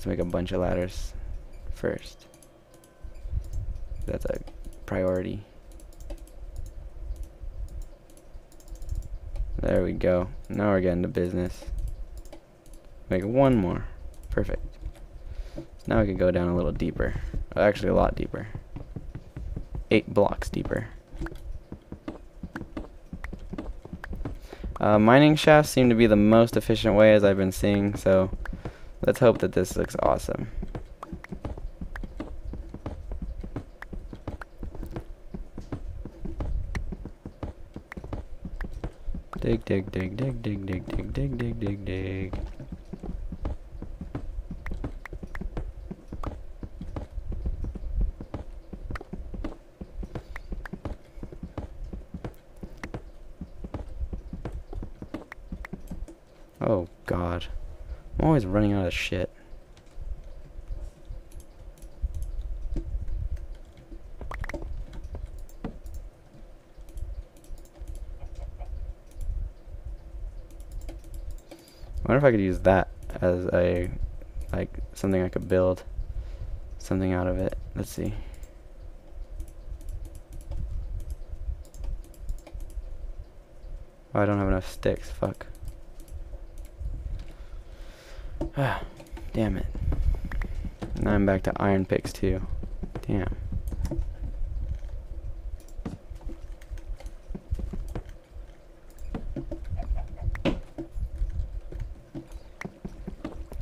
Let's make a bunch of ladders first. That's a priority. There we go. Now we're getting to business. Make one more. Perfect. Now we can go down a little deeper. Actually, a lot deeper. Eight blocks deeper. Uh, mining shafts seem to be the most efficient way as I've been seeing, so let's hope that this looks awesome. Dig, dig, dig, dig, dig, dig, dig, dig, dig, dig, dig. Oh god. I'm always running out of shit. I wonder if I could use that as a like something I could build something out of it. Let's see. Oh, I don't have enough sticks. Fuck. Ah, damn it. Now I'm back to iron picks too. Damn.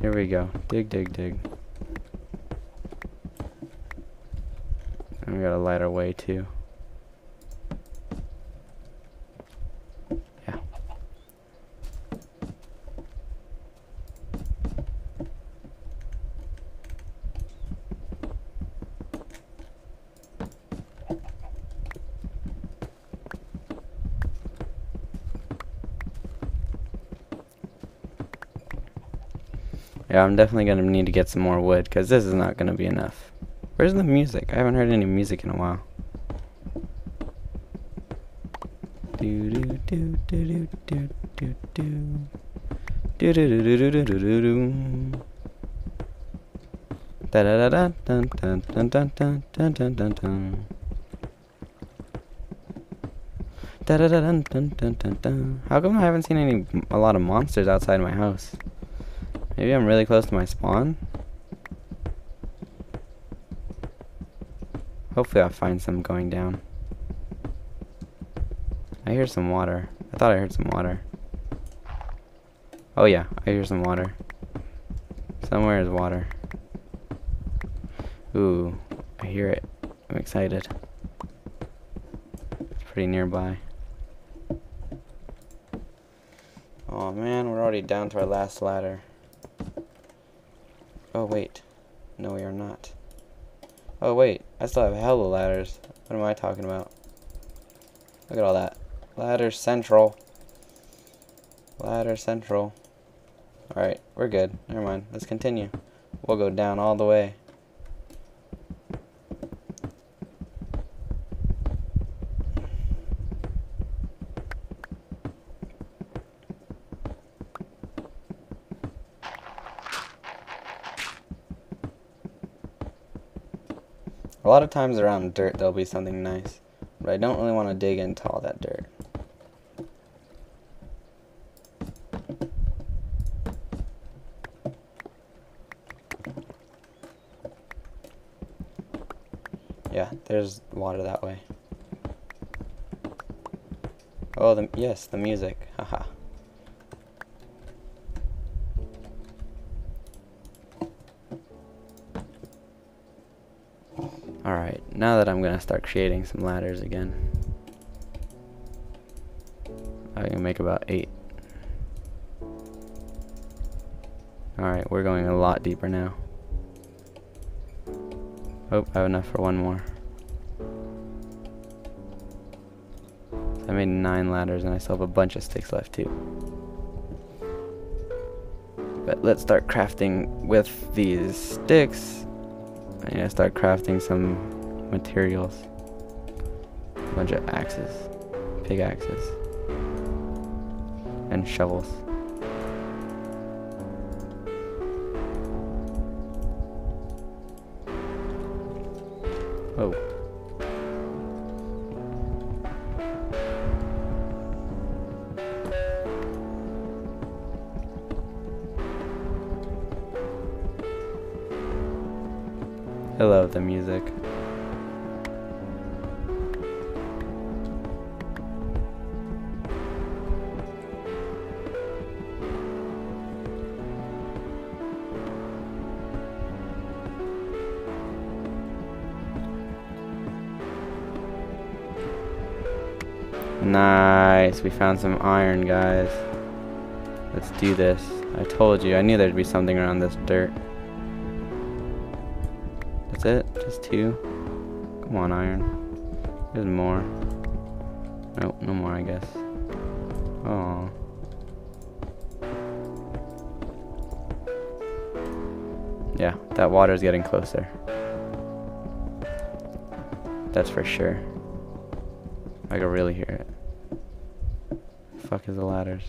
Here we go. Dig, dig, dig. And we got a lighter way too. Yeah, I'm definitely gonna need to get some more wood because this is not gonna be enough. Where's the music? I haven't heard any music in a while. Da da da da dun dun dun dun dun dun dun dun dun Da da da dun dun dun dun dun How come I haven't seen any a lot of monsters outside my house? Maybe I'm really close to my spawn? Hopefully I'll find some going down. I hear some water. I thought I heard some water. Oh yeah, I hear some water. Somewhere is water. Ooh, I hear it. I'm excited. It's pretty nearby. Oh man, we're already down to our last ladder. Oh wait. No we are not. Oh wait, I still have hella ladders. What am I talking about? Look at all that. Ladder central. Ladder central. Alright, we're good. Never mind. Let's continue. We'll go down all the way. A lot of times around dirt there'll be something nice, but I don't really want to dig into all that dirt. Yeah, there's water that way. Oh, the yes, the music. Haha. Now that I'm gonna start creating some ladders again. I can make about eight. Alright, we're going a lot deeper now. Oh, I have enough for one more. I made nine ladders and I still have a bunch of sticks left too. But let's start crafting with these sticks. I need to start crafting some materials, a bunch of axes, pickaxes, and shovels. Oh. I love the music. Nice, we found some iron, guys. Let's do this. I told you, I knew there'd be something around this dirt. That's it? Just two? Come on, iron. There's more. Nope, no more, I guess. Oh. Yeah, that water's getting closer. That's for sure. I can really hear it. Fuck is the ladders?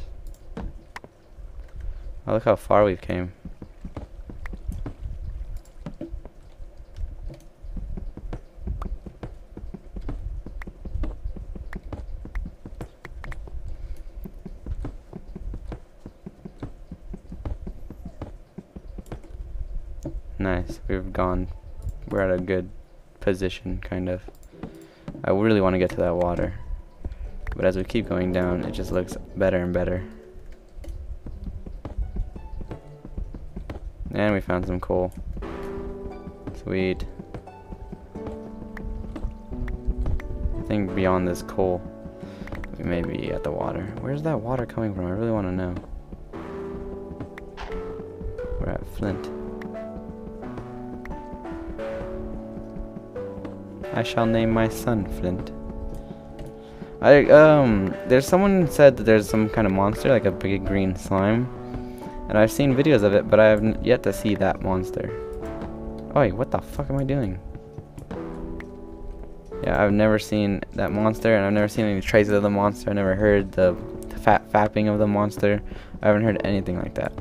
Oh, look how far we've came. Nice. We've gone. We're at a good position, kind of. I really want to get to that water. But as we keep going down, it just looks better and better. And we found some coal. Sweet. I think beyond this coal, we may be at the water. Where's that water coming from? I really want to know. We're at Flint. I shall name my son Flint. I um there's someone said that there's some kind of monster like a big green slime and I've seen videos of it but I have yet to see that monster. Oh what the fuck am I doing? Yeah, I've never seen that monster and I've never seen any traces of the monster. I never heard the fat fapping of the monster. I haven't heard anything like that.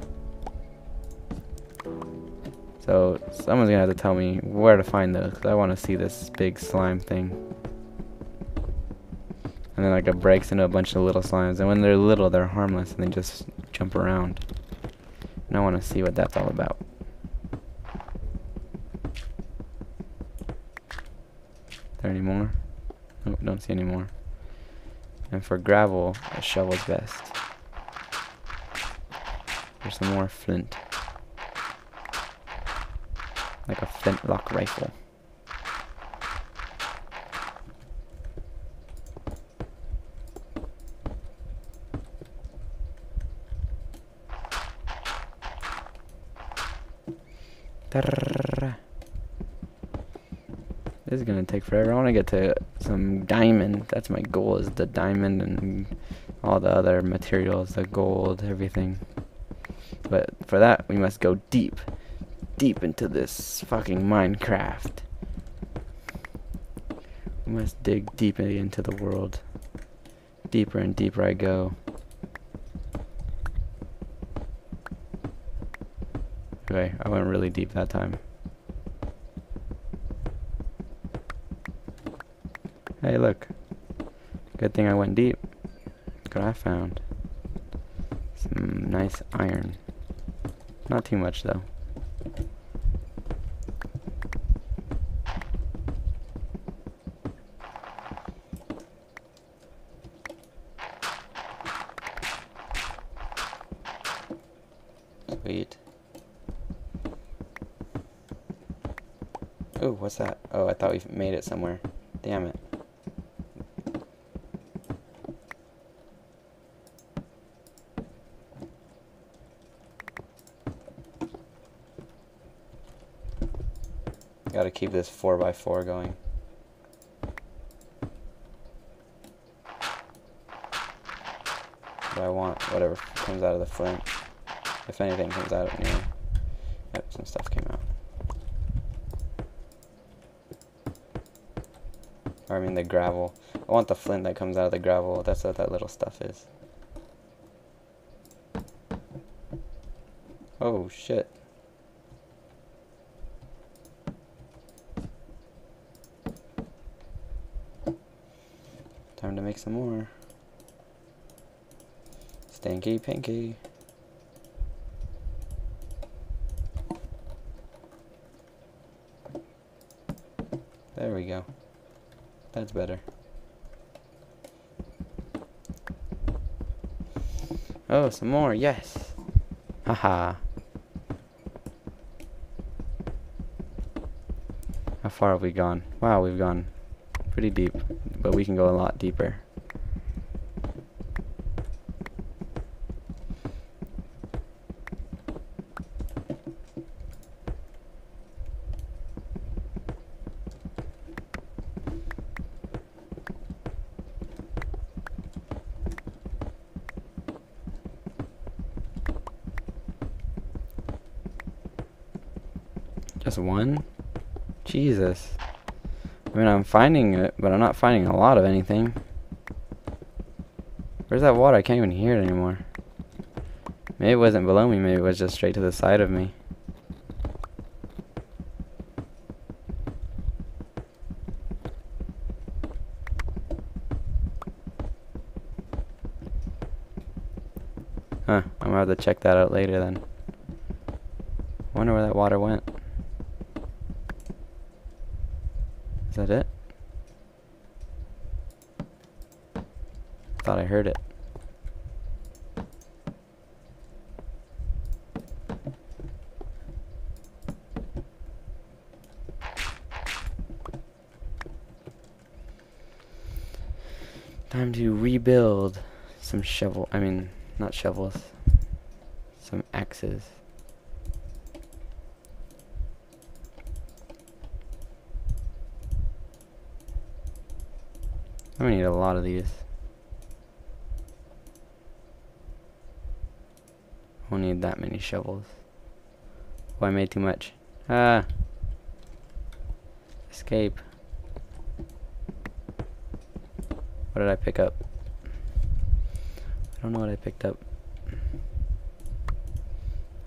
So someone's gonna have to tell me where to find those because I want to see this big slime thing. And then like it breaks into a bunch of little slimes and when they're little they're harmless and they just jump around. And I want to see what that's all about. There any more? Nope, don't see any more. And for gravel, a shovel's best. There's some more flint like a flintlock rifle. This is gonna take forever. I want to get to some diamond. That's my goal is the diamond and all the other materials, the gold, everything. But for that, we must go deep deep into this fucking Minecraft. We must dig deeply into the world. Deeper and deeper I go. Okay, I went really deep that time. Hey, look. Good thing I went deep. Look what I found. Some nice iron. Not too much, though. Sweet. Oh, what's that? Oh, I thought we made it somewhere. Damn it. Gotta keep this 4x4 going. But I want whatever comes out of the flint. If anything comes out of anyway. Yep, some stuff came out. Or I mean the gravel. I want the flint that comes out of the gravel. That's what that little stuff is. Oh shit. Time to make some more. Stinky pinky. There we go. That's better. Oh, some more. Yes. Haha. How far have we gone? Wow, we've gone pretty deep, but we can go a lot deeper. One? Jesus. I mean, I'm finding it, but I'm not finding a lot of anything. Where's that water? I can't even hear it anymore. Maybe it wasn't below me, maybe it was just straight to the side of me. Huh, I'm gonna have to check that out later then. Wonder where that water went. Is that it? Thought I heard it. Time to rebuild some shovel, I mean, not shovels, some axes. I'm gonna need a lot of these. I won't need that many shovels. Oh, I made too much. Ah! Escape. What did I pick up? I don't know what I picked up.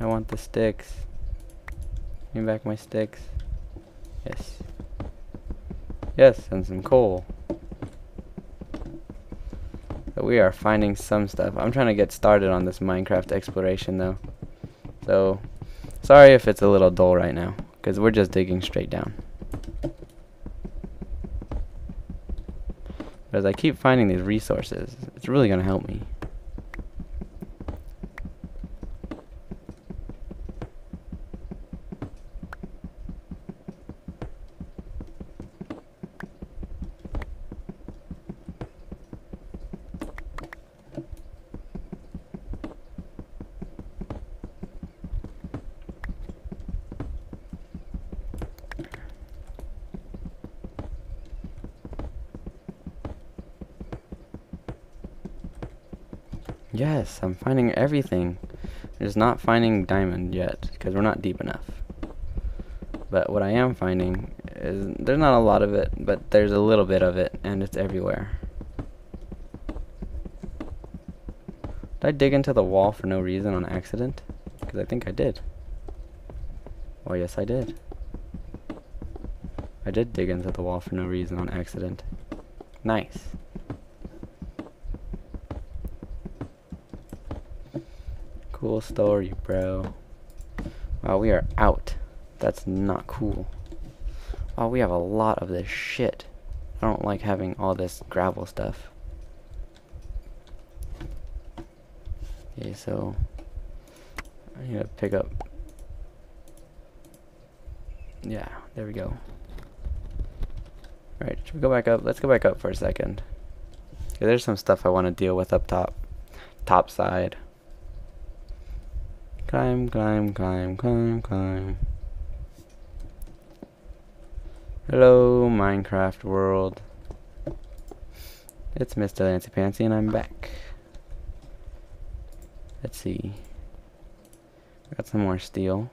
I want the sticks. Give me back my sticks. Yes. Yes, and some coal. We are finding some stuff. I'm trying to get started on this Minecraft exploration though. So, sorry if it's a little dull right now. Because we're just digging straight down. But as I keep finding these resources, it's really going to help me. Yes, I'm finding everything. Just not finding diamond yet, because we're not deep enough. But what I am finding is, there's not a lot of it, but there's a little bit of it, and it's everywhere. Did I dig into the wall for no reason on accident? Because I think I did. Oh yes, I did. I did dig into the wall for no reason on accident. Nice. Cool story, bro. Wow, we are out. That's not cool. Wow, we have a lot of this shit. I don't like having all this gravel stuff. Okay, so I need to pick up. Yeah, there we go. Alright, should we go back up? Let's go back up for a second. Okay, there's some stuff I want to deal with up top. Top side. Climb, climb, climb, climb, climb. Hello, Minecraft world. It's Mr. Lancey Pancey and I'm back. Let's see. Got some more steel.